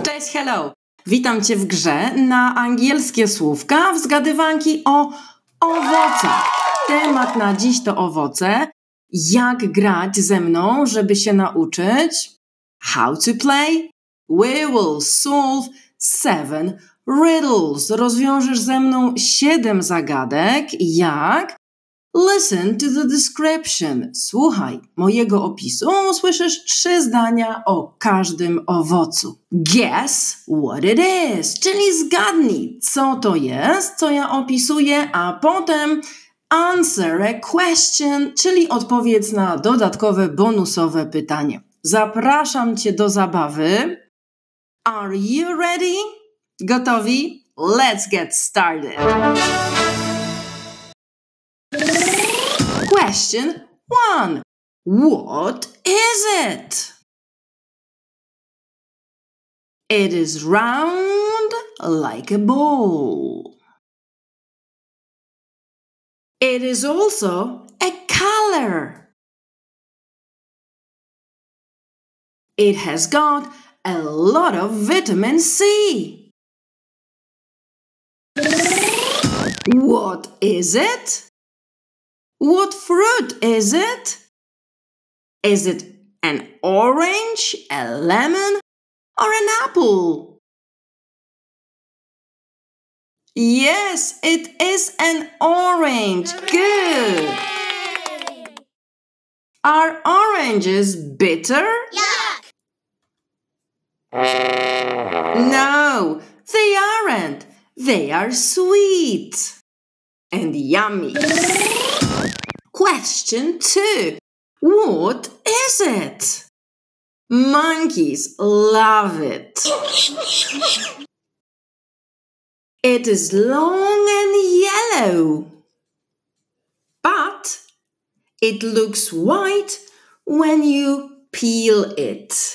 Cześć, hello! Witam Cię w grze na angielskie słówka w zgadywanki o owocach. Temat na dziś to owoce. Jak grać ze mną, żeby się nauczyć? How to play? We will solve seven riddles. Rozwiążesz ze mną siedem zagadek. Jak? Listen to the description. Słuchaj mojego opisu. Usłyszysz trzy zdania o każdym owocu. Guess what it is, czyli zgadnij, co to jest, co ja opisuję, a potem answer a question, czyli odpowiedz na dodatkowe bonusowe pytanie. Zapraszam Cię do zabawy. Are you ready? Gotowi? Let's get started. Question one. What is it? It is round like a ball. It is also a color. It has got a lot of vitamin C. What is it? What fruit is it? Is it an orange, a lemon, or an apple? Yes, it is an orange. Good. Are oranges bitter? No, they aren't. They are sweet and yummy. Question two. What is it? Monkeys love it. It is long and yellow, but it looks white when you peel it.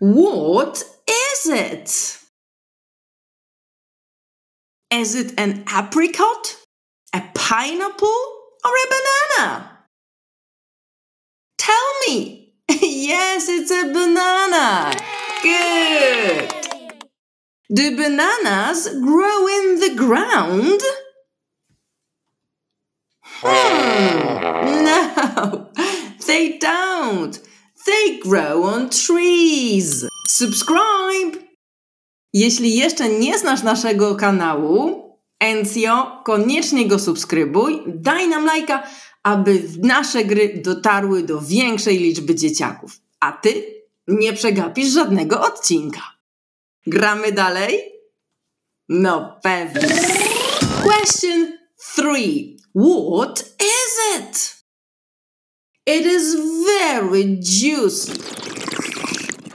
What is it? Is it an apricot, a pineapple, or a banana? Tell me. yes, it's a banana. Good. Do bananas grow in the ground? Hmm. No, they don't. They grow on trees. Subscribe. Jeśli jeszcze nie znasz naszego kanału, Enzio, koniecznie go subskrybuj, daj nam lajka, aby nasze gry dotarły do większej liczby dzieciaków. A ty nie przegapisz żadnego odcinka. Gramy dalej? No pewnie. Question 3. What is it? It is very juicy.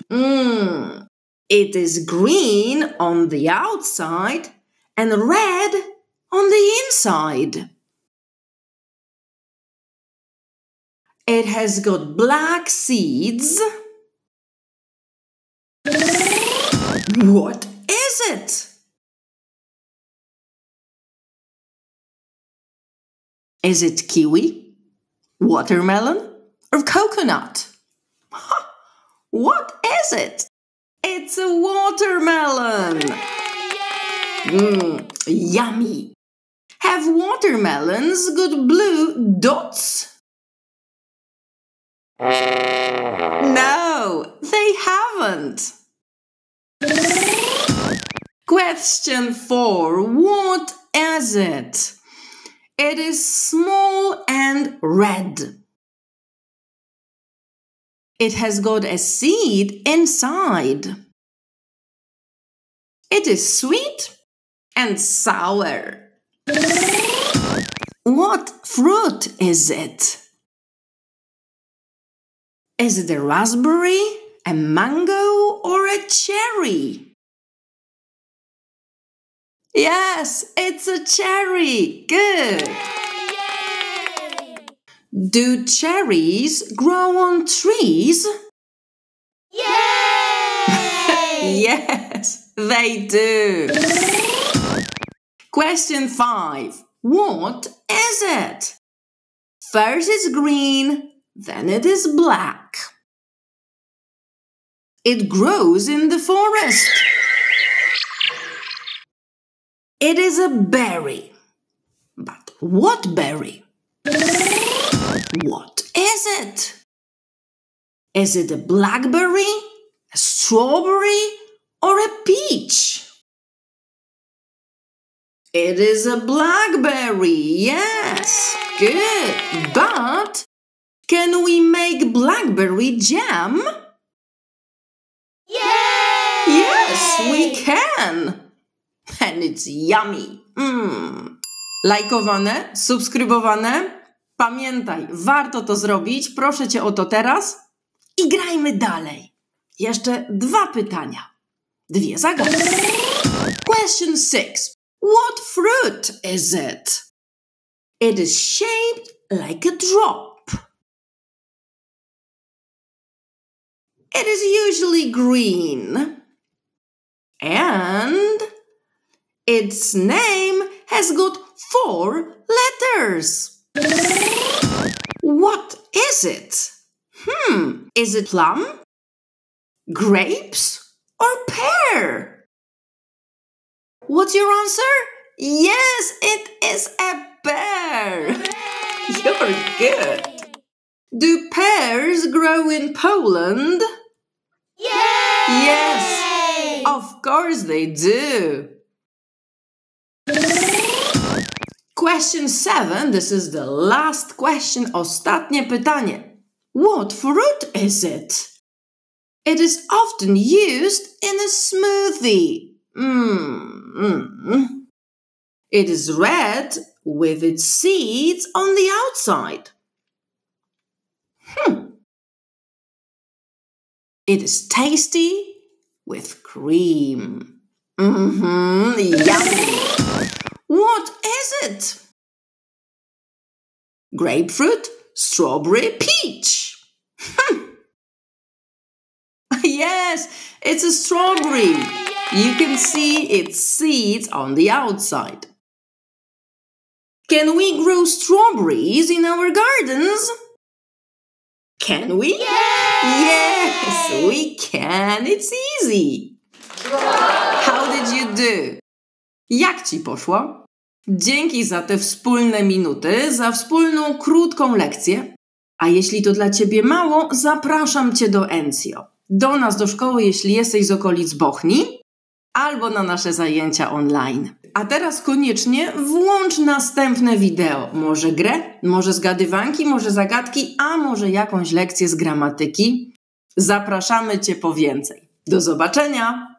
Mmm. It is green on the outside and red on the inside. It has got black seeds. What is it? Is it kiwi, watermelon, or coconut? what is it? It's a watermelon. Mmm, yummy. Have watermelons got blue dots? No, they haven't. Question 4. What is it? It is small and red. It has got a seed inside. It is sweet and sour. What fruit is it? Is it a raspberry, a mango, or a cherry? Yes, it's a cherry. Good. Do cherries grow on trees? Yay! Yes, they do. Question 5. What is it? First it's green, then it is black. It grows in the forest. It is a berry. But what berry? What is it? Is it a blackberry, a strawberry, or a peach? It is a blackberry, yes, good. But can we make blackberry jam? Yay! Yes, we can. And it's yummy. Mm. Lajkowane, subskrybowane. Pamiętaj, warto to zrobić. Proszę cię o to teraz. I grajmy dalej. Jeszcze dwa pytania. Dwie zagadki. Question six. What fruit is it? It is shaped like a drop. It is usually green. And its name has got four letters. What is it? Hmm, is it plum, grapes, or pear? What's your answer? Yes, it is a pear. You're good. Do pears grow in Poland? Yay! Yes, of course they do. Question seven. This is the last question. Ostatnie pytanie. What fruit is it? It is often used in a smoothie. Mm. It is red with its seeds on the outside. Hmm. It is tasty with cream. Mm-hmm. Yummy. What is it? Grapefruit, strawberry, peach. Hmm. yes, it's a strawberry. You can see its seeds on the outside. Can we grow strawberries in our gardens? Can we? Yes, we can. It's easy. How did you do? Jak ci poszło? Dzięki za te wspólne minuty, za wspólną krótką lekcję. A jeśli to dla ciebie mało, zapraszam cię do Encio. Do nas do szkoły, jeśli jesteś z okolic Bochni, albo na nasze zajęcia online. A teraz koniecznie włącz następne wideo. Może grę, może zgadywanki, może zagadki, a może jakąś lekcję z gramatyki. Zapraszamy Cię po więcej. Do zobaczenia!